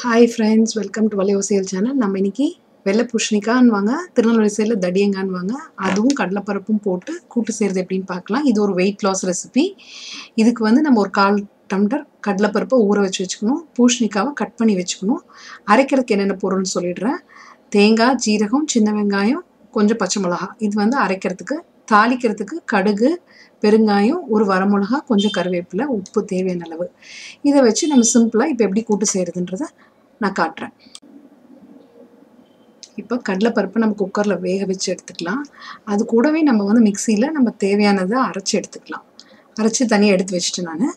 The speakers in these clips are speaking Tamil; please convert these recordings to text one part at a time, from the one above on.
ஹாய் ஃப்ரெண்ட்ஸ் வெல்கம் டு வலையோசியல் சேனல் நம்ம இன்னைக்கு வெள்ளை பூஷணிக்கான்வாங்க திருநெல்வேலி சைடில் தடியங்கான்வாங்க அதுவும் கடலைப்பருப்பும் போட்டு கூட்டு செய்கிறது எப்படின்னு பார்க்கலாம். இது ஒரு வெயிட் லாஸ் ரெசிபி இதுக்கு வந்து நம்ம ஒரு கால் டம்ளர் கடலைப்பருப்பை ஊற வச்சு வச்சுக்கணும். பூஷணிக்காவை கட் பண்ணி வச்சுக்கணும். அரைக்கிறதுக்கு என்னென்ன பொருள்னு சொல்லிடுறேன். தேங்காய் ஜீரகம் சின்ன வெங்காயம் கொஞ்சம் பச்சை மிளகா இது வந்து அரைக்கிறதுக்கு தாளிக்கிறதுக்கு கடுகு பெருங்காயம் ஒரு வரமிளகா கொஞ்சம் கருவேப்பிலை உப்பு தேவையான அளவு. இதை வச்சு நம்ம சிம்பிளாக இப்போ எப்படி கூட்டு செய்கிறதுன்றத நான் காட்டுறேன். இப்போ கடலைப்பருப்பை நம்ம குக்கரில் வேக வச்சு எடுத்துக்கலாம். அது கூடவே நம்ம வந்து மிக்சியில் நம்ம தேவையானதை அரைச்சி எடுத்துக்கலாம். அரைச்சி தனியாக எடுத்து வச்சுட்டு நான்.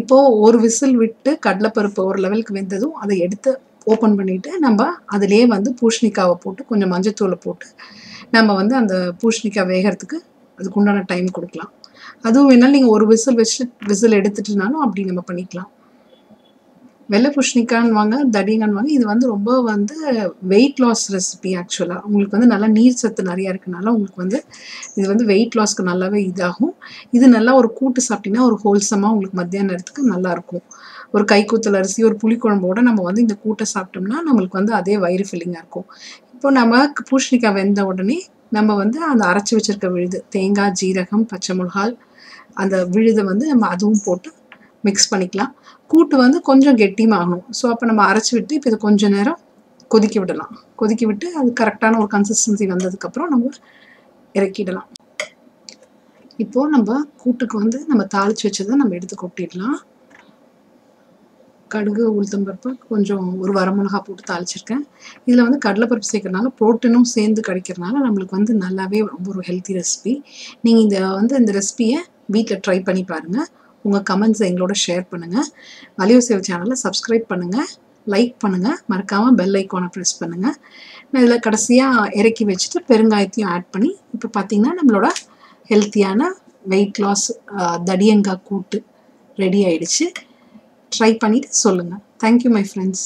இப்போது ஒரு விசில் விட்டு கடலைப்பருப்பு ஒரு லெவலுக்கு வெந்ததும் அதை எடுத்து ஓப்பன் பண்ணிவிட்டு நம்ம அதிலே வந்து பூஷணிக்காவை போட்டு கொஞ்சம் மஞ்சத்தூளை போட்டு நம்ம வந்து அந்த பூஷணிக்காய் வேகிறதுக்கு அதுக்கு உண்டான டைம் கொடுக்கலாம். அதுவும் வேணாலும் நீங்கள் ஒரு விசில் வச்சு விசில் எடுத்துட்டுனாலும் அப்படி நம்ம பண்ணிக்கலாம். வெள்ளை பூஷணிக்கான்னு வாங்க தடியங்கான்னு வாங்க இது வந்து ரொம்ப வந்து வெயிட் லாஸ் ரெசிபி ஆக்சுவலாக உங்களுக்கு வந்து நல்லா நீர் சத்து நிறையா இருக்கனால உங்களுக்கு வந்து இது வந்து வெயிட் லாஸ்க்கு நல்லாவே இதாகும். இது நல்லா ஒரு கூட்டு சாப்பிட்டீங்கன்னா ஒரு ஹோல்சமாக உங்களுக்கு மத்தியான நேரத்துக்கு நல்லாயிருக்கும் ஒரு கைக்கூத்தல் அரிசி ஒரு புளிக்குழம்போட நம்ம வந்து இந்த கூட்டை சாப்பிட்டோம்னா நம்மளுக்கு வந்து அதே வயிறு ஃபில்லிங்காக இருக்கும். இப்போ நம்ம பூஷணிக்காய் வெந்த உடனே நம்ம வந்து அந்த அரைச்சி வச்சிருக்க விழுது தேங்காய் ஜீரகம் பச்சை மிளகாய் அந்த விழுதை வந்து நம்ம அதுவும் போட்டு மிக்ஸ் பண்ணிக்கலாம். கூட்டு வந்து கொஞ்சம் கெட்டியுமாகணும் ஸோ அப்போ நம்ம அரைச்சி விட்டு இப்போ இதை கொஞ்சம் நேரம் கொதிக்க விடலாம். கொதிக்க விட்டு அது கரெக்டான ஒரு கன்சிஸ்டன்சி வந்ததுக்கப்புறம் நம்ம இறக்கிடலாம். இப்போது நம்ம கூட்டுக்கு வந்து நம்ம தாளித்து வச்சதை நம்ம எடுத்து கொட்டிடலாம். கடுகு உளுத்தம்பருப்பு கொஞ்சம் ஒரு வரமிளகா போட்டு தாளிச்சிருக்கேன். இதில் வந்து கடலைப்பருப்பு சேர்க்கறனால ப்ரோட்டீனும் சேர்ந்து கிடைக்கிறனால நம்மளுக்கு வந்து நல்லாவே ரொம்ப ஒரு ஹெல்த்தி ரெசிபி நீங்கள் இந்த வந்து இந்த ரெசிபியை வீட்டில் ட்ரை பண்ணி பாருங்கள் உங்கள் கமெண்ட்ஸை எங்களோட ஷேர் பண்ணுங்கள் வலியோசேவ் சேனலை சப்ஸ்கிரைப் பண்ணுங்கள் லைக் பண்ணுங்கள் மறக்காமல் பெல் ஐக்கானை ப்ரெஸ் பண்ணுங்கள் நான் இதில் கடைசியாக இறக்கி வச்சுட்டு பெருங்காயத்தையும் ஆட் பண்ணி இப்போ பார்த்தீங்கன்னா நம்மளோட ஹெல்த்தியான வெயிட் லாஸ் தடியங்காய் கூட்டு ரெடி ஆயிடுச்சு. ட்ரை பண்ணிவிட்டு சொல்லுங்கள் தேங்க்யூ மை ஃப்ரெண்ட்ஸ்